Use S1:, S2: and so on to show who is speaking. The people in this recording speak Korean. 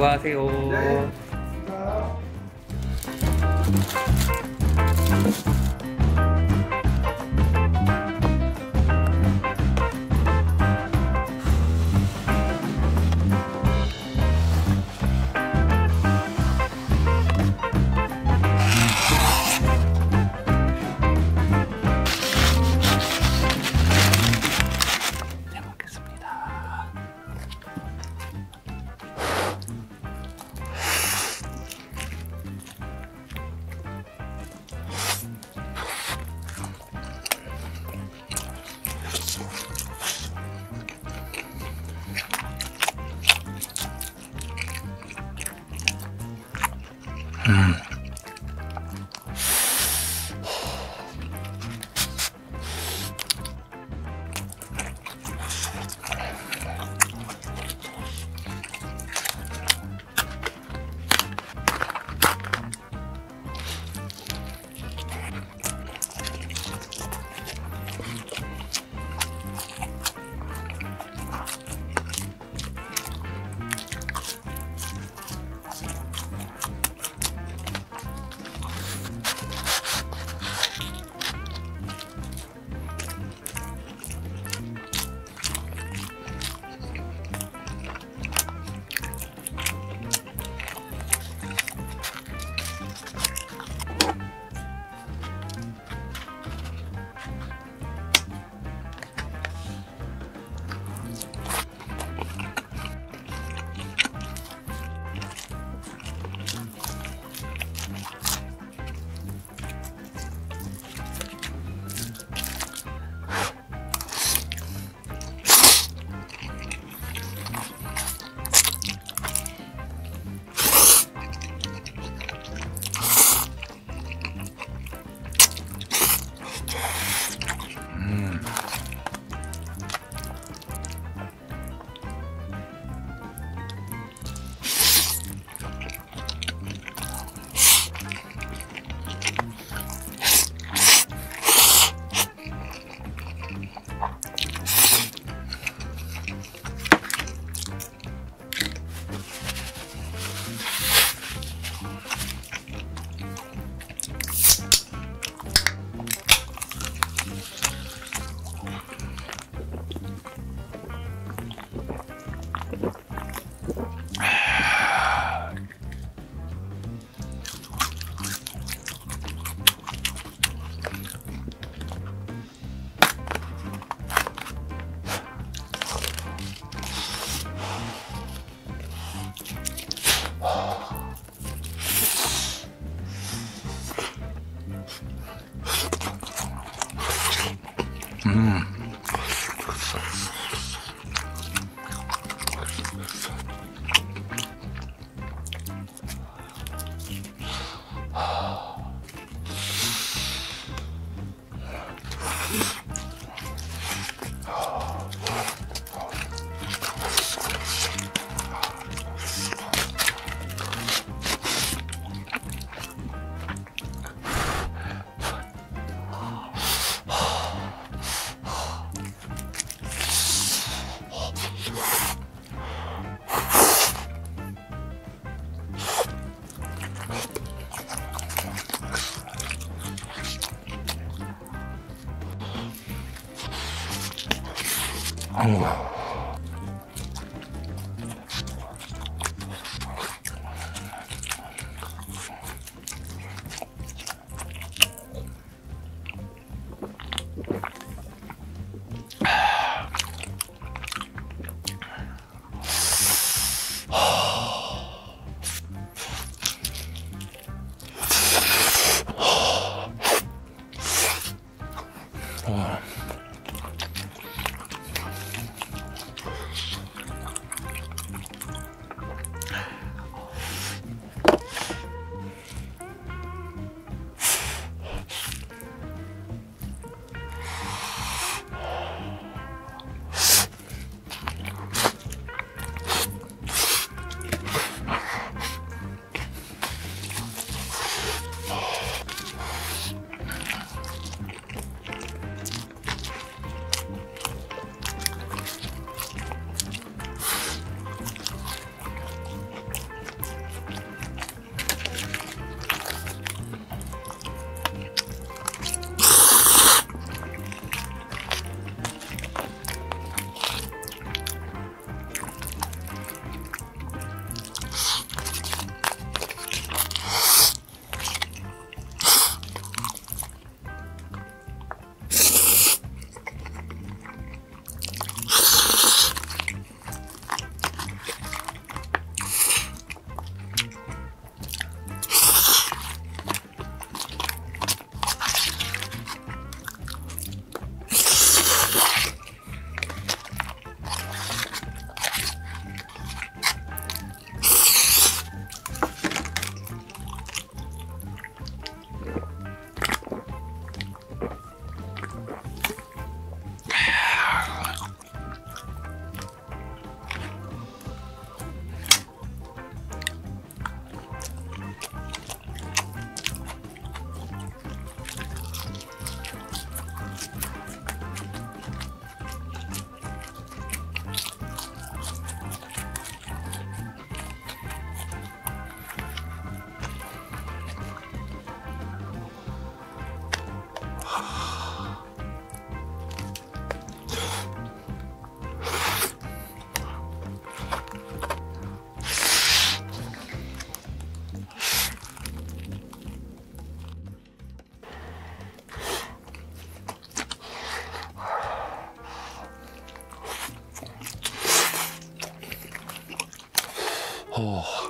S1: 수고하세요.
S2: 네.
S1: 잘 Mm. アニマ 어...